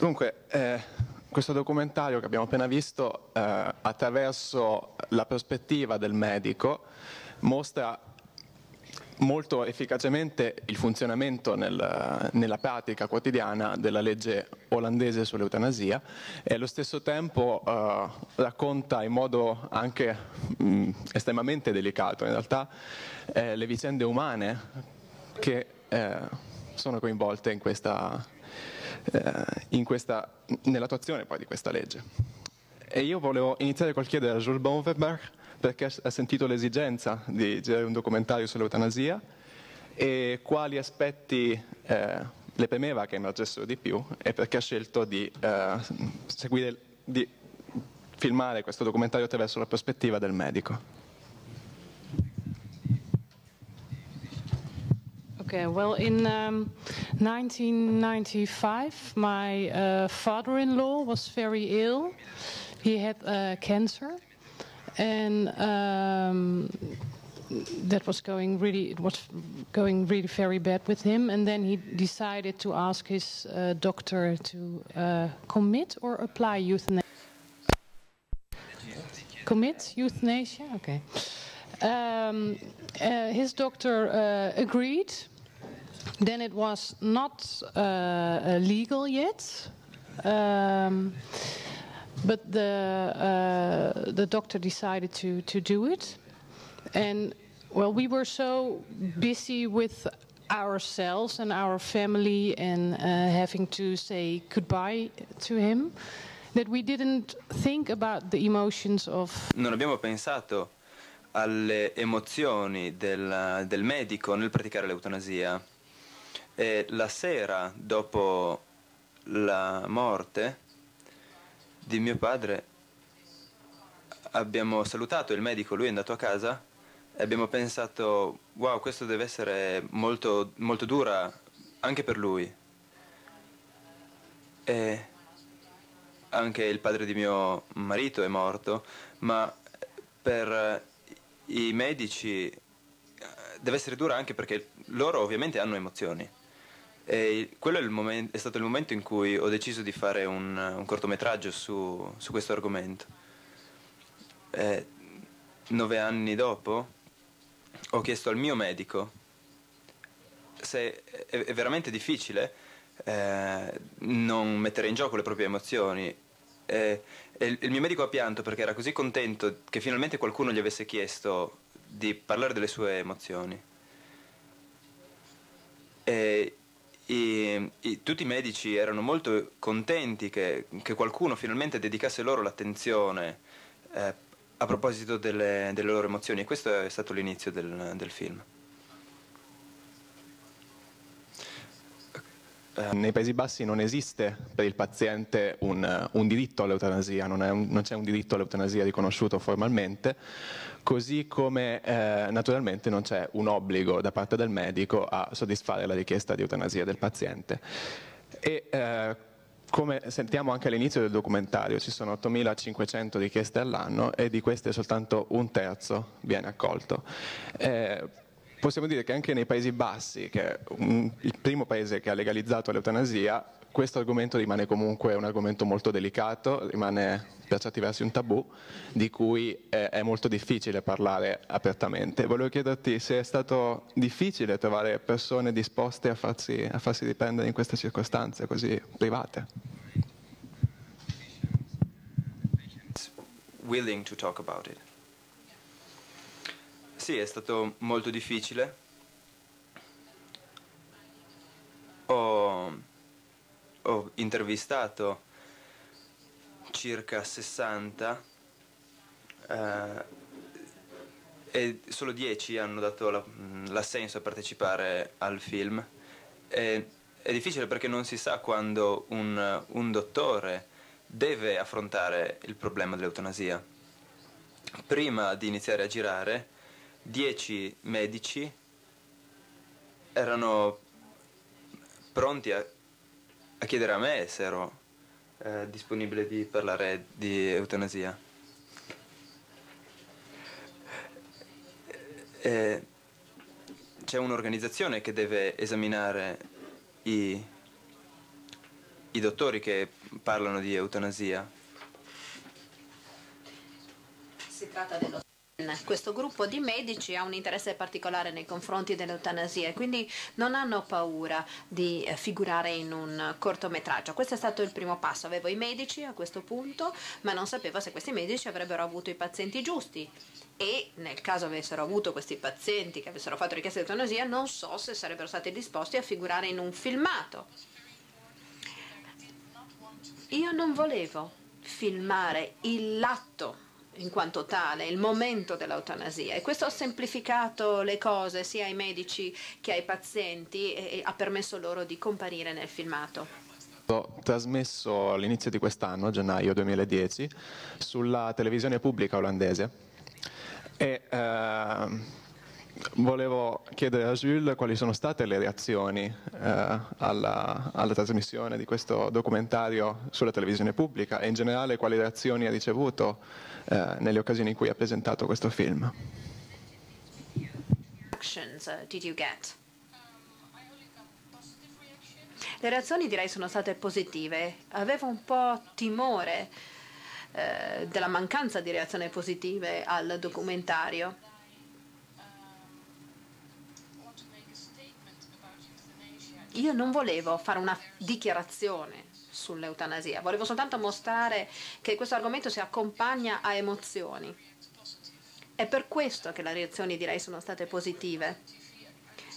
Dunque, eh, questo documentario che abbiamo appena visto, eh, attraverso la prospettiva del medico, mostra molto efficacemente il funzionamento nel, nella pratica quotidiana della legge olandese sull'eutanasia e allo stesso tempo eh, racconta in modo anche mh, estremamente delicato in realtà eh, le vicende umane che eh, sono coinvolte in questa, eh, nell'attuazione poi di questa legge. E io volevo iniziare col chiedere a Jules Bonverberg perché ha sentito l'esigenza di girare un documentario sull'eutanasia e quali aspetti eh, le premeva che emergessero di più e perché ha scelto di, eh, seguire, di filmare questo documentario attraverso la prospettiva del medico. Okay, well, in um, 1995, my uh, father-in-law was very ill. He had uh, cancer, and um, that was going really it was going really very bad with him. And then he decided to ask his uh, doctor to uh, commit or apply euthanasia. Commit euthanasia? Okay. Um, uh, his doctor uh, agreed then it was not uh, legal yet um, but the uh, the doctor decided to to do it, and well, we were so busy with ourselves and our family and uh, having to say goodbye to him that we didn't think about the emotions of. Non abbiamo pensato alle emozioni del, del medico nel praticare l'eutanasia. E la sera dopo la morte di mio padre abbiamo salutato il medico, lui è andato a casa e abbiamo pensato, wow, questo deve essere molto, molto dura anche per lui. E anche il padre di mio marito è morto, ma per i medici eh, deve essere dura anche perché loro ovviamente hanno emozioni. E quello è, momento, è, stato il momento in cui ho deciso di fare un, un cortometraggio su, su, questo argomento. E nove anni dopo ho chiesto al mio medico se è, è veramente difficile eh, non mettere in gioco le proprie emozioni. E, e il, mio medico ha pianto perché era così contento che finalmente qualcuno gli avesse chiesto di parlare delle sue emozioni. E i, i, tutti i medici erano molto contenti che, che qualcuno finalmente dedicasse loro l'attenzione eh, a proposito delle, delle, loro emozioni e questo è stato l'inizio del, del film. Nei Paesi Bassi non esiste per il paziente un, un diritto all'eutanasia, non, non, c'è un diritto all'eutanasia riconosciuto formalmente, così come eh, naturalmente non c'è un obbligo da parte del medico a soddisfare la richiesta di eutanasia del paziente. E, eh, come sentiamo anche all'inizio del documentario, ci sono 8.500 richieste all'anno e di queste soltanto un terzo viene accolto. Eh, possiamo dire che anche nei Paesi Bassi, che è un, il primo paese che ha legalizzato l'eutanasia, questo argomento rimane comunque un argomento molto delicato, rimane per certi versi un tabù di cui è, è molto difficile parlare apertamente. Volevo chiederti se è stato difficile trovare persone disposte a farsi, a farsi riprendere in queste circostanze così private. Willing to talk about it. Sì, è stato molto difficile. Ho, ho intervistato circa 60 eh, e solo 10 hanno dato la, l'assenso a partecipare al film. E, è difficile perché non si sa quando un, un dottore deve affrontare il problema dell'eutanasia. Prima di iniziare a girare dieci medici erano pronti a, a chiedere a me se ero eh, disponibile di parlare di eutanasia. E c'è un'organizzazione che deve esaminare i, i dottori che parlano di eutanasia. Si tratta dello questo gruppo di medici ha un interesse particolare nei confronti dell'eutanasia e quindi non hanno paura di eh, figurare in un cortometraggio. Questo è stato il primo passo. Avevo i medici a questo punto, ma non sapevo se questi medici avrebbero avuto i pazienti giusti e nel caso avessero avuto questi pazienti che avessero fatto richiesta di eutanasia, non so se sarebbero stati disposti a figurare in un filmato. Io non volevo filmare l'atto in quanto tale, il momento dell'eutanasia e questo ha semplificato le cose sia ai medici che ai pazienti e ha permesso loro di comparire nel filmato. Trasmesso all'inizio di quest'anno, gennaio 2010, sulla televisione pubblica olandese e eh, volevo chiedere a Jules quali sono state le reazioni eh, alla, alla, trasmissione di questo documentario sulla televisione pubblica e in generale quali reazioni ha ricevuto eh, nelle occasioni in cui ha presentato questo film. Uh, le reazioni direi sono state positive. Avevo un po' timore eh, della mancanza di reazioni positive al documentario. Io non volevo fare una dichiarazione sull'eutanasia, volevo soltanto mostrare che questo argomento si accompagna a emozioni. È per questo che le reazioni direi sono state positive.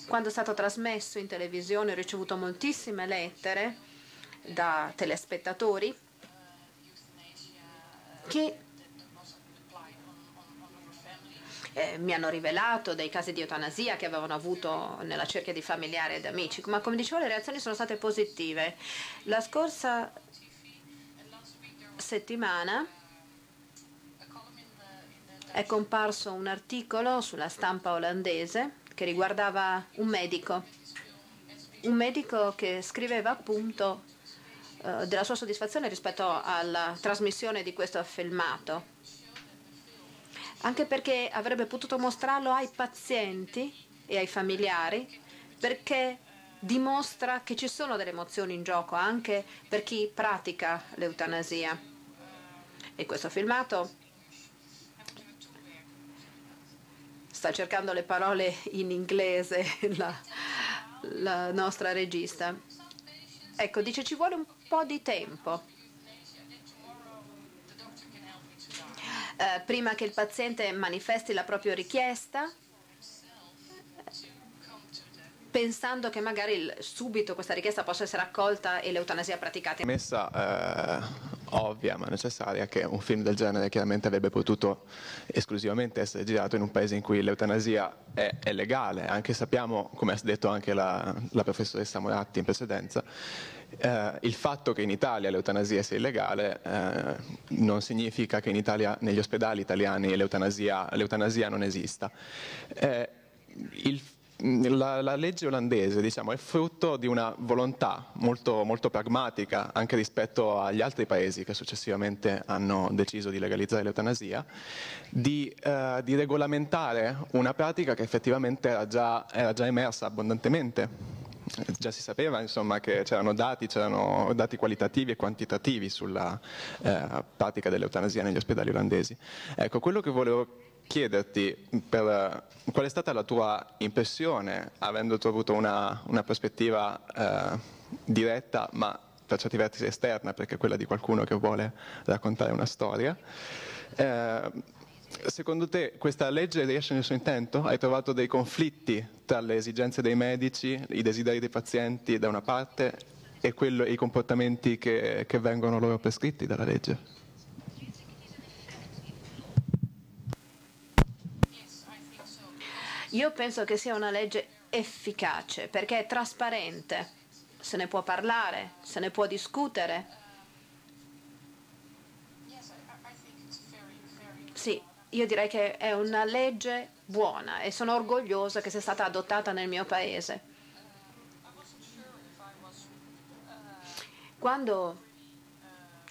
Quando è stato trasmesso in televisione ho ricevuto moltissime lettere da telespettatori che eh, mi hanno rivelato dei casi di eutanasia che avevano avuto nella cerchia di familiari ed amici, ma come dicevo le reazioni sono state positive. La scorsa settimana è comparso un articolo sulla stampa olandese che riguardava un medico, un medico che scriveva appunto eh, della sua soddisfazione rispetto alla trasmissione di questo filmato, anche perché avrebbe potuto mostrarlo ai pazienti e ai familiari, perché dimostra che ci sono delle emozioni in gioco anche per chi pratica l'eutanasia. E questo filmato sta cercando le parole in inglese la, la nostra regista. Ecco, dice ci vuole un po' di tempo. Eh, prima che il paziente manifesti la propria richiesta, pensando che magari subito questa richiesta possa essere accolta e l'eutanasia praticata. Messa eh, ovvia ma necessaria che un film del genere chiaramente avrebbe potuto esclusivamente essere girato in un paese in cui l'eutanasia è, è legale, anche sappiamo, come ha detto anche la, la professoressa Moratti in precedenza, eh, il fatto che in Italia l'eutanasia sia illegale eh, non significa che Italia, negli ospedali italiani l'eutanasia, l'eutanasia non esista. Eh, il, la, la, legge olandese diciamo, è frutto di una volontà molto, molto, pragmatica anche rispetto agli altri paesi che successivamente hanno deciso di legalizzare l'eutanasia, di, eh, di regolamentare una pratica che effettivamente era già, era già emersa abbondantemente già si sapeva insomma, che c'erano dati, c'erano dati qualitativi e quantitativi sulla eh, pratica dell'eutanasia negli ospedali olandesi. Ecco, quello che volevo chiederti per, qual è stata la tua impressione, avendo tu avuto una, una prospettiva eh, diretta, ma per certi versi esterna, perché è quella di qualcuno che vuole raccontare una storia. Eh, Secondo te questa legge riesce nel suo intento? Hai trovato dei conflitti tra le esigenze dei medici, i desideri dei pazienti da una parte e, quello, i comportamenti che, che vengono loro prescritti dalla legge? Io penso che sia una legge efficace perché è trasparente, se ne può parlare, se ne può discutere. Sì, io direi che è una legge buona e sono orgogliosa che sia stata adottata nel mio paese. Quando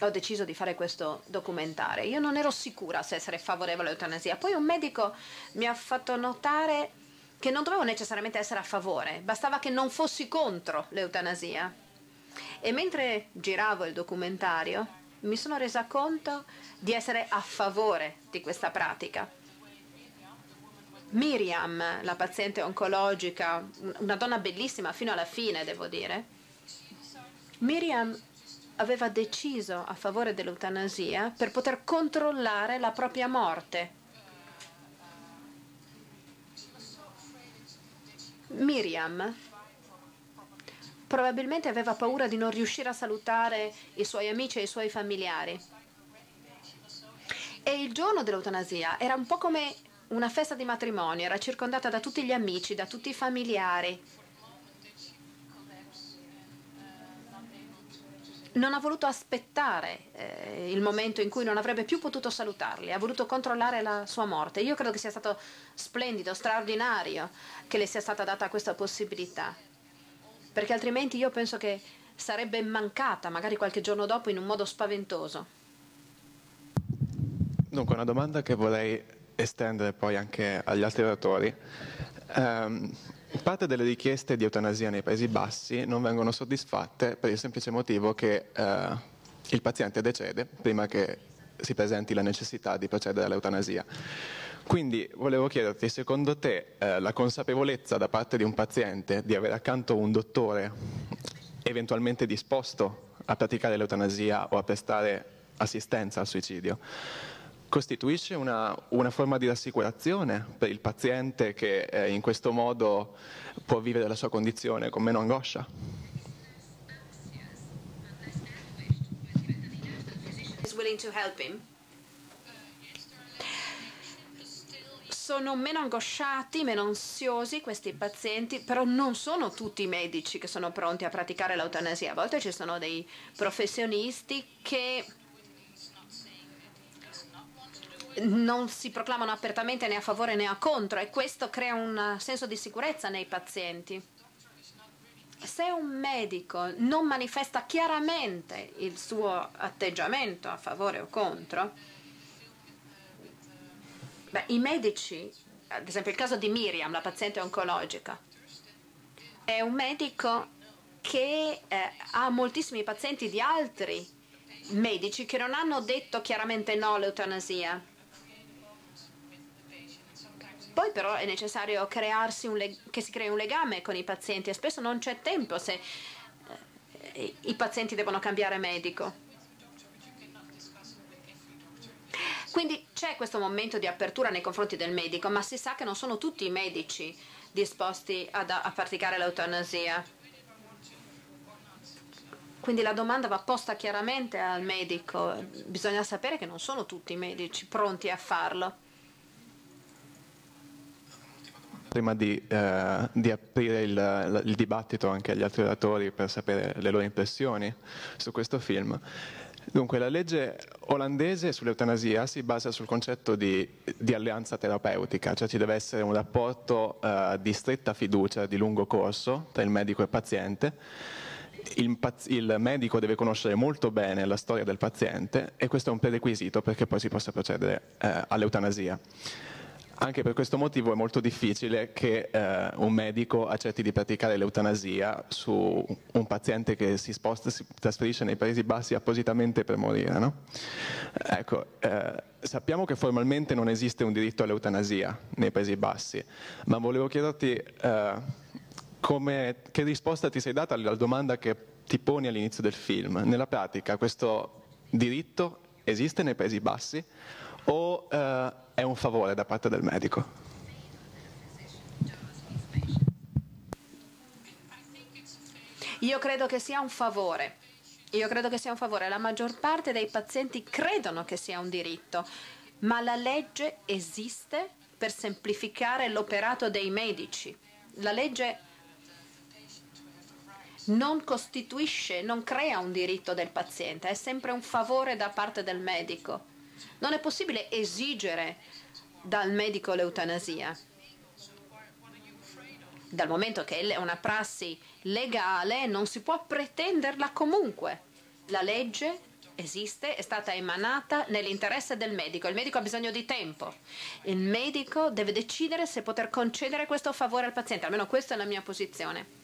ho deciso di fare questo documentario, io non ero sicura se essere favorevole all'eutanasia. Poi un medico mi ha fatto notare che non dovevo necessariamente essere a favore, bastava che non fossi contro l'eutanasia. E mentre giravo il documentario mi sono resa conto di essere a favore di questa pratica. Miriam, la paziente oncologica, una donna bellissima fino alla fine, devo dire, Miriam aveva deciso a favore dell'eutanasia per poter controllare la propria morte. Miriam probabilmente aveva paura di non riuscire a salutare i suoi amici e i suoi familiari. E il giorno dell'eutanasia era un po' come una festa di matrimonio, era circondata da tutti gli amici, da tutti i familiari. Non ha voluto aspettare eh, il momento in cui non avrebbe più potuto salutarli, ha voluto controllare la sua morte. Io credo che sia stato splendido, straordinario che le sia stata data questa possibilità, perché altrimenti io penso che sarebbe mancata magari qualche giorno dopo in un modo spaventoso. Dunque, una domanda che vorrei estendere poi anche agli altri oratori. Um, parte delle richieste di eutanasia nei Paesi Bassi non vengono soddisfatte per il semplice motivo che uh, il paziente decede prima che si presenti la necessità di procedere all'eutanasia. Quindi volevo chiederti, secondo te eh, la consapevolezza da parte di un paziente di avere accanto un dottore eventualmente disposto a praticare l'eutanasia o a prestare assistenza al suicidio costituisce una, una, forma di rassicurazione per il paziente che eh, in questo modo può vivere la sua condizione con meno angoscia. Sono meno angosciati, meno ansiosi questi pazienti, però non sono tutti i medici che sono pronti a praticare l'eutanasia. A volte ci sono dei professionisti che non si proclamano apertamente né a favore né a contro e questo crea un senso di sicurezza nei pazienti. Se un medico non manifesta chiaramente il suo atteggiamento a favore o contro, beh, i medici, ad esempio il caso di Miriam, la paziente oncologica, è un medico che eh, ha moltissimi pazienti di altri medici che non hanno detto chiaramente no all'eutanasia poi però è necessario che si crei un legame con i pazienti e spesso non c'è tempo se eh, i pazienti devono cambiare medico. Quindi c'è questo momento di apertura nei confronti del medico, ma si sa che non sono tutti i medici disposti ad, a praticare l'eutanasia. Quindi la domanda va posta chiaramente al medico, bisogna sapere che non sono tutti i medici pronti a farlo. Prima di, eh, di aprire il, il, dibattito anche agli altri oratori per sapere le loro impressioni su questo film. Dunque, la legge olandese sull'eutanasia si basa sul concetto di, di alleanza terapeutica, cioè ci deve essere un rapporto eh, di stretta fiducia di lungo corso tra il medico e il paziente. Il, il, medico deve conoscere molto bene la storia del paziente e questo è un prerequisito perché poi si possa procedere eh, all'eutanasia. Anche per questo motivo è molto difficile che eh, un medico accetti di praticare l'eutanasia su un paziente che si sposta, si trasferisce nei Paesi Bassi appositamente per morire. No? Ecco, eh, sappiamo che formalmente non esiste un diritto all'eutanasia nei Paesi Bassi, ma volevo chiederti eh, come, che risposta ti sei data alla domanda che ti poni all'inizio del film. Nella pratica questo diritto esiste nei Paesi Bassi o eh, è un favore da parte del medico? Io credo che sia un favore. Io credo che sia un favore. La maggior parte dei pazienti credono che sia un diritto, ma la legge esiste per semplificare l'operato dei medici. La legge non costituisce, non crea un diritto del paziente, è sempre un favore da parte del medico. Non è possibile esigere dal medico l'eutanasia. Dal momento che è una prassi legale non si può pretenderla comunque. La legge esiste, è stata emanata nell'interesse del medico. Il medico ha bisogno di tempo. Il medico deve decidere se poter concedere questo favore al paziente, almeno questa è la mia posizione.